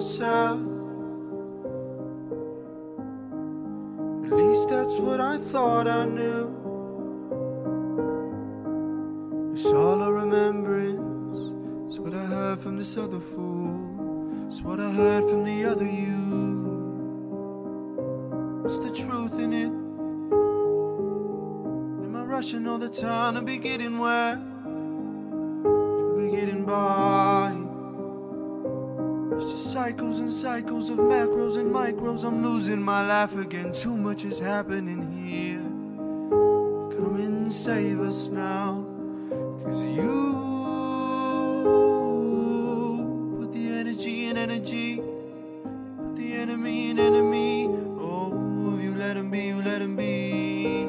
ourselves. At least that's what I thought I knew. It's all a remembrance. It's what I heard from this other fool. It's what I heard from the other you. What's the truth in it? Am I rushing all the time to be getting where? To be getting by? Cycles and cycles of macros and micros. I'm losing my life again. Too much is happening here. Come and save us now. Cause you put the energy in energy, put the enemy in enemy. Oh, if you let him be, you let him be.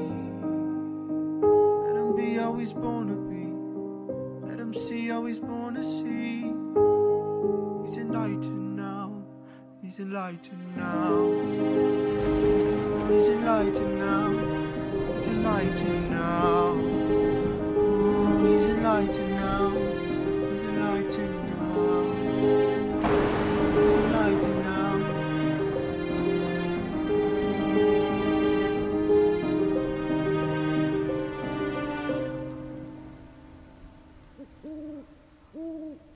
Let him be always born to be. Let him see always born to see. it lighter now? He's enlightened now? He's enlightened now? He's enlightened now? He's enlightened now? Is it now? Ooh.